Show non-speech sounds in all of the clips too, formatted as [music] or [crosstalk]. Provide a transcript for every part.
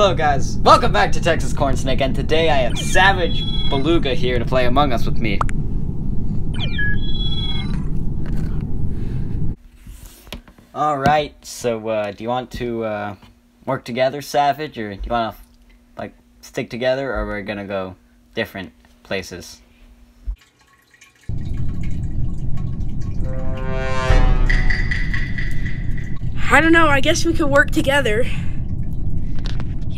Hello guys, welcome back to Texas Corn Snake, and today I have Savage Beluga here to play Among Us with me. Alright, so uh, do you want to uh, work together, Savage, or do you want to like stick together, or we're gonna go different places? I don't know. I guess we could work together.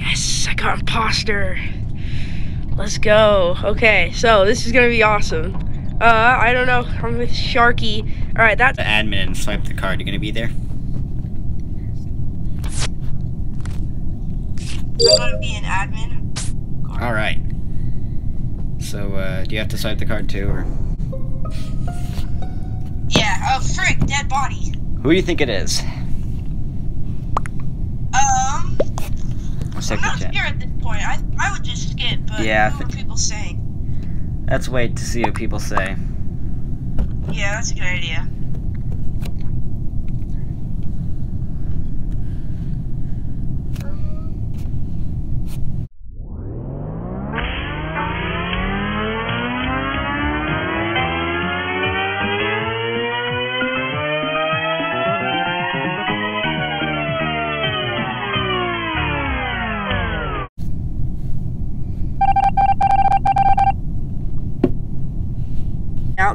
Yes, I got imposter. Let's go. Okay, so this is gonna be awesome. Uh, I don't know. I'm with Sharky. All right, that's The admin and swipe the card. You're gonna be there? I'm gonna be an admin. All right. So, uh, do you have to swipe the card too, or Yeah. Oh, frick, dead body. who do you think it is? I'm not the chat. at this point. I I would just skip, but Yeah, what people saying? Let's wait to see what people say. Yeah, that's a good idea.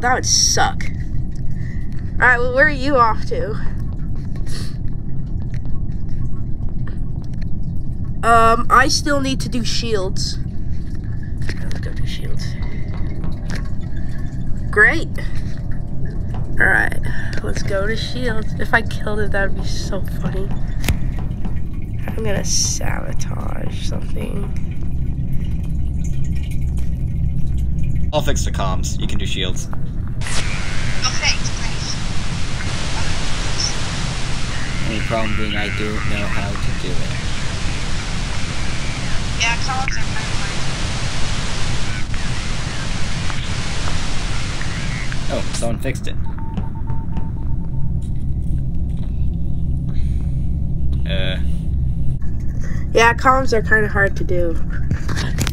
That would suck. All right, well, where are you off to? Um, I still need to do shields. Let's go do shields. Great. All right, let's go to shields. If I killed it, that'd be so funny. I'm gonna sabotage something. I'll fix the comms. You can do shields. Okay, thanks. Only problem being I don't know how to do it. Yeah, comms are kind Oh, someone fixed it. Uh, Yeah, comms are kind of hard to do.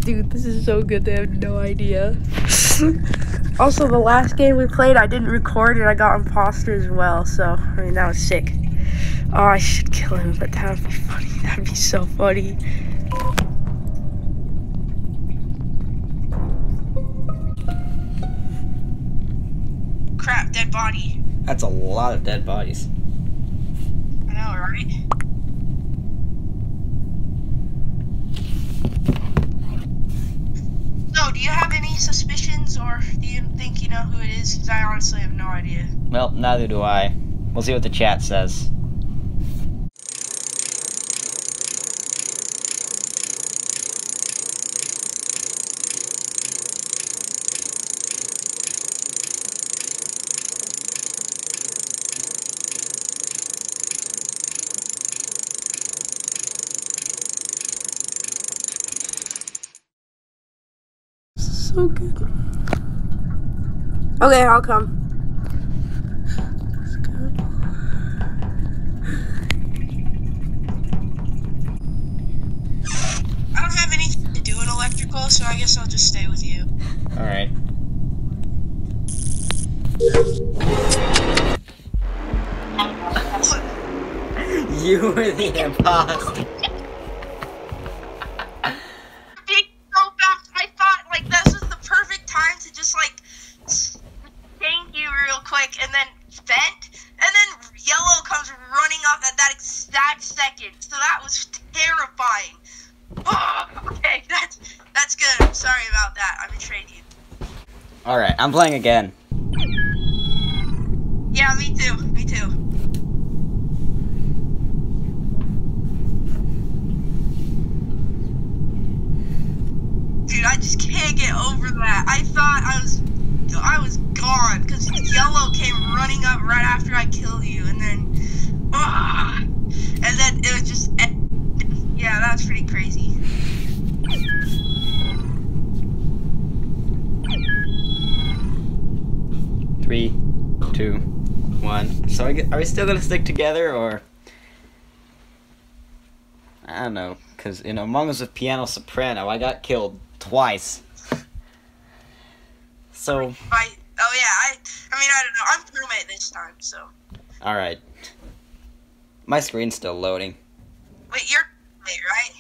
Dude, this is so good. They have no idea. [laughs] also, the last game we played, I didn't record and I got imposter as well. So, I mean, that was sick. Oh, I should kill him, but that would be funny. [laughs] That'd be so funny. Crap, dead body. that's a lot of dead bodies. I know, right? So, do you have any suspicions, or do you think you know who it is? Because I honestly have no idea. Well, neither do I. We'll see what the chat says. So good. Okay, I'll come. Let's go. I don't have anything to do in electrical, so I guess I'll just stay with you. Alright. [laughs] You were the imposter. Alright, I'm playing again. Yeah, me too. Me too. Dude, I just can't get over that. I thought I was I was gone because yellow came running up right after I killed you, and then, ah, and then it was just, yeah, that's pretty crazy. Three, two, one. So I are we still gonna stick together or? I don't know. because in Among Us with Piano Soprano, I got killed twice. So, By oh yeah, I I mean I don't know. I'm crewmate this time, so alright. My screen's still loading. wait, you're right?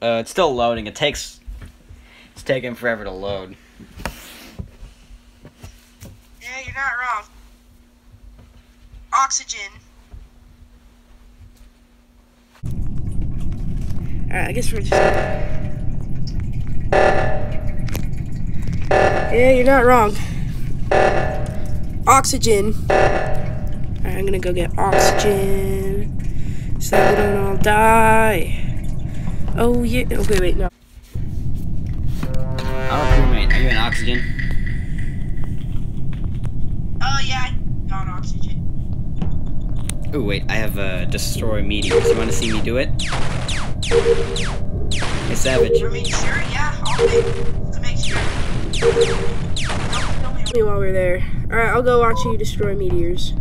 Uh, it's still loading. It takes. It's taking forever to load. Yeah, you're not wrong. Oxygen. Alright, I guess we're just. Yeah, you're not wrong. Oxygen. Alright, I'm gonna go get oxygen. So that we don't all die. Oh, yeah. Oh, wait, wait, no. Our crewmate, are you in oxygen? Oh yeah, I got oxygen. Oh wait, I have uh, destroy meteors. You want to see me do it? Hey Savage. I mean, sure, yeah, I'll make to make sure. Don't kill me. me while we're there. Alright, I'll go watch you destroy meteors.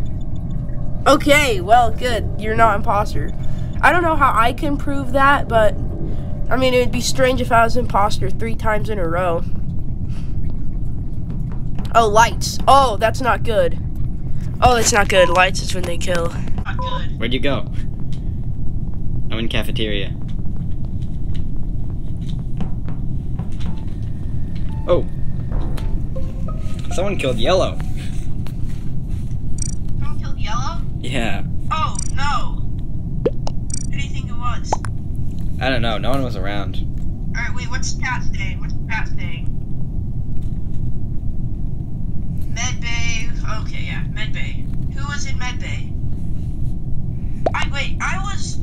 Okay, well, good. You're not imposter. I don't know how I can prove that, but I mean, it would be strange if I was imposter three times in a row. Oh, lights. Oh, that's not good. Oh, that's not good. Lights is when they kill. Good. Where'd you go? I'm in cafeteria. Oh. Someone killed Yellow. Someone killed yellow? Yeah. Oh no. Who do you think it was? I don't know. No one was around. Alright, wait, what's Pat saying? What's Pat saying? Medbay. Okay, yeah, Medbay. Who was in Medbay? I wait, I was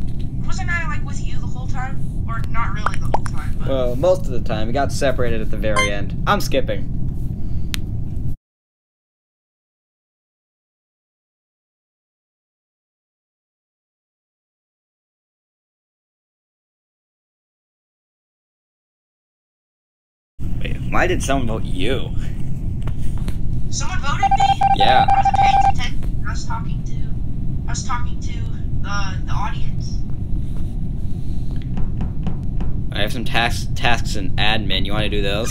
wasn't I like with you the whole time? Or not really the whole time, but Well, most of the time. We got separated at the very end. I'm skipping. Wait, why did someone vote you? someone voted me? Yeah. I wasn't paying attention. I was talking to I was talking to the the audience. I have some tasks tasks in admin. You want to do those?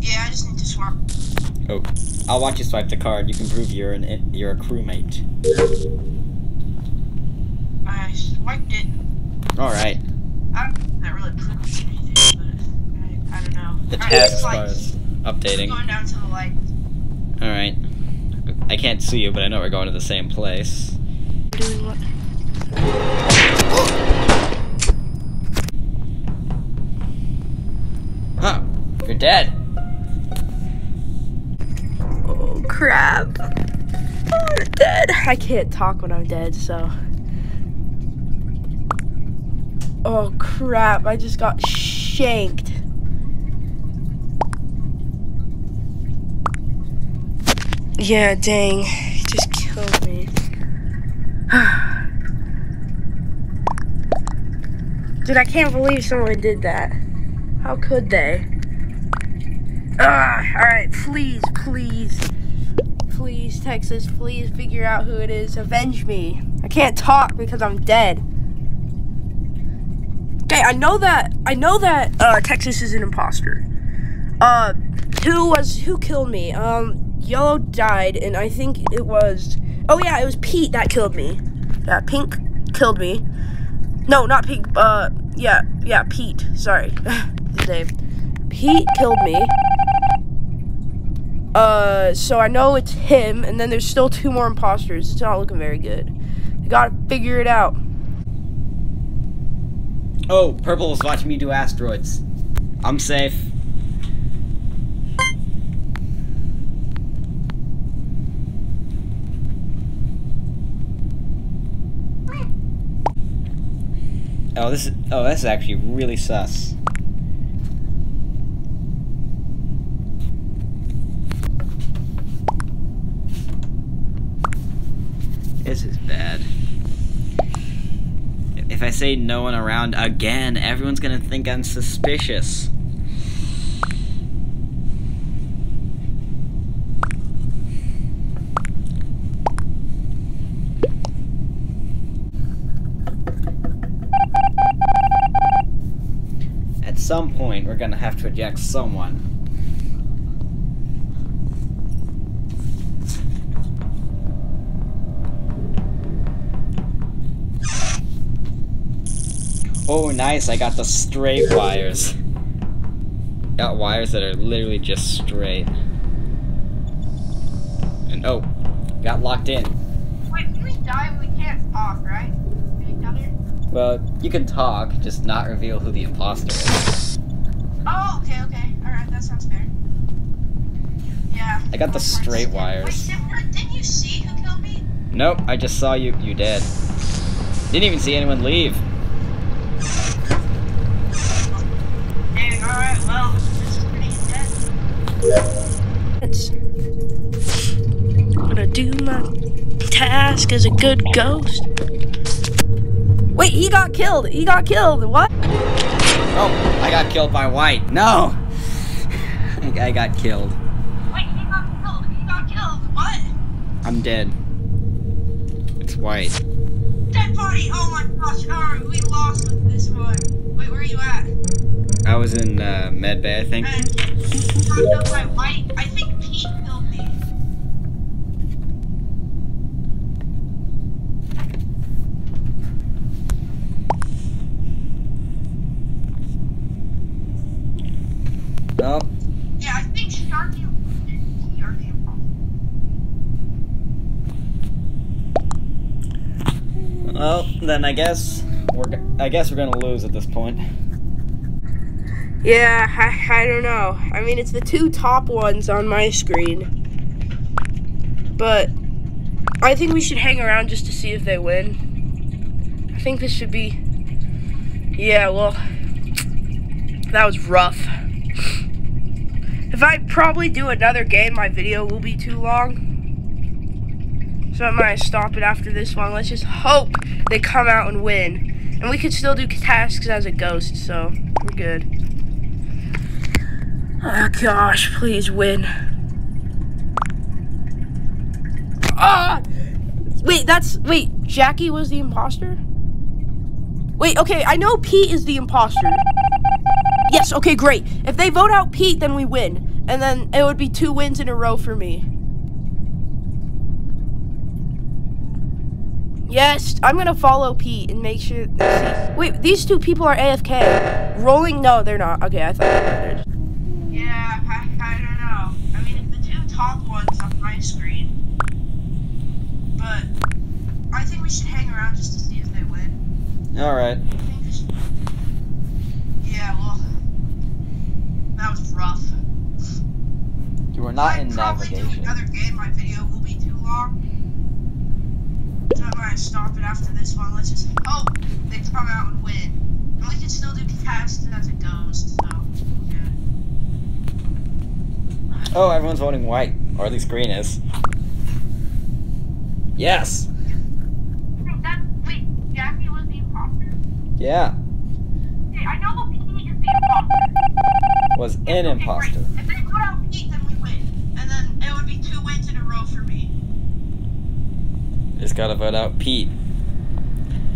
Yeah, I just need to swap. Oh, I'll watch you swipe the card. You can prove you're an you're a crewmate. I swiped it. All right. I don't that really proves anything, but I, I don't know. The Alright, task like is updating. going down to the light. All right. I can't see you, but I know we're going to the same place. Doing what? Huh? You're dead. Oh, crap. I'm dead. I can't talk when I'm dead, so. Oh, crap. I just got shanked. Yeah, dang. He just killed me. [sighs] Dude, I can't believe someone did that. How could they? Ah, alright, please, please. Please, Texas, please figure out who it is. Avenge me. I can't talk because I'm dead. Okay, I know that I know that uh Texas is an imposter. Uh who was who killed me? Um Yellow died and I think it was Oh yeah, it was Pete that killed me. Yeah, Pink killed me. No, not Pink. Uh yeah, yeah, Pete. Sorry. [laughs] His name. Pete killed me. Uh, so I know it's him, and then there's still two more imposters. It's not looking very good. You gotta figure it out. Oh, Purple is watching me do asteroids. I'm safe. Oh, this is oh, that's actually really sus. This is bad. If I say no one around again, everyone's gonna think I'm suspicious. We're gonna have to eject someone. Oh, nice. I got the straight wires. Got wires that are literally just straight. And oh, got locked in. Wait, when we die, we can't talk, right? To each other? Well, you can talk, just not reveal who the imposter is. Oh, okay, okay. Alright, that sounds fair. Yeah. I got the straight wires. Wait, Dimward, didn't you see who killed me? Nope, I just saw you. You dead. Didn't even see anyone leave. Dang, alright, well, this is pretty intense. It's gonna do my task as a good ghost. Wait, he got killed. He got killed. What? Oh, I got killed by white. No! [laughs] I got killed. Wait, he got killed. He got killed. What? I'm dead. It's white. Dead body. Oh my gosh. Alright, we lost with this one. Wait, where are you at? I was in uh, med bay, I think. And got killed by white. I think Pete killed me. Oh, Yeah, I think Sharky and Pete are the imposter. Well, then I guess we're. I guess we're gonna lose at this point. Yeah, I, I don't know. I mean, it's the two top ones on my screen. But I think we should hang around just to see if they win. I think this should be. Yeah, well, that was rough. If I probably do another game, my video will be too long. So I might stop it after this one. Let's just hope they come out and win. And we could still do tasks as a ghost, so we're good. Oh gosh, please win. Ah! Wait, that's wait, Jackie was the imposter? Wait, okay, I know Pete is the imposter. Yes, okay, great. If they vote out Pete, then we win. And then it would be two wins in a row for me. Yes, I'm gonna follow Pete and make sure. See, wait, these two people are AFK. Rolling? No, they're not. Okay, I thought they were. Yeah, I, I don't know. I mean, it's the two top ones on my screen. But I think we should hang around just to see if they win. Alright. I think this Yeah, well, that was rough. You were not I'd in probably do navigation. another game. My video will be too long. So I might stop it after this one. Let's just hope they come out and win. And we can still do tasks as it goes. So, yeah. Oh, everyone's voting white. Or at least green is. Yes! That, wait, Jackie was the imposter? Yeah. Okay, I know Pete is the imposter. Was an okay, imposter. great. If they vote out Pete, then we win. And then it would be two wins in a row for me. Just gotta vote out Pete.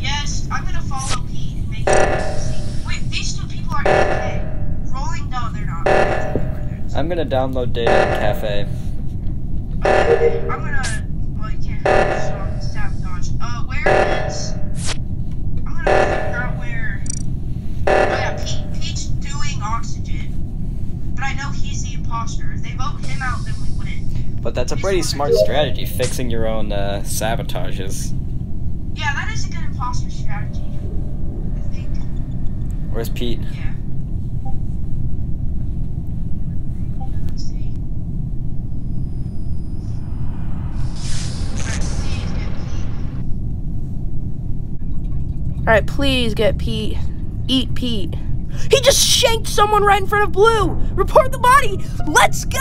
Yes, I'm gonna follow Pete and make sure see. Wait, these two people are AFK. Rolling? No, they're not. They I'm gonna download data in cafe. Okay, I'm gonna. Well, you can't vote him out, then we win. But that's a pretty smart strategy, fixing your own uh, sabotages. Yeah, that is a good imposter strategy. I think. Where's Pete? Yeah. Let's see. Alright, please get Pete. Alright, please get Pete. Eat Pete. He just shanked someone right in front of Blue! Report the body! Let's go!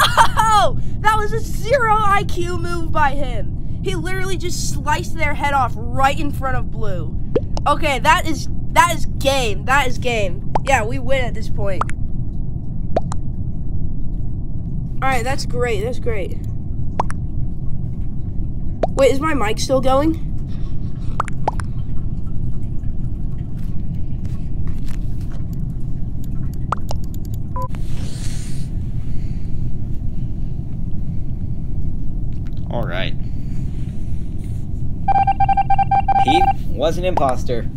That was a zero IQ move by him. He literally just sliced their head off right in front of Blue. Okay, that is that is game. That is game. Yeah, we win at this point. Alright, that's great. That's great. Wait, is my mic still going? Alright. Pete was an imposter.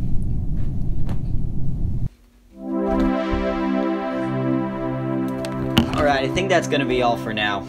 Alright, I think that's gonna be all for now.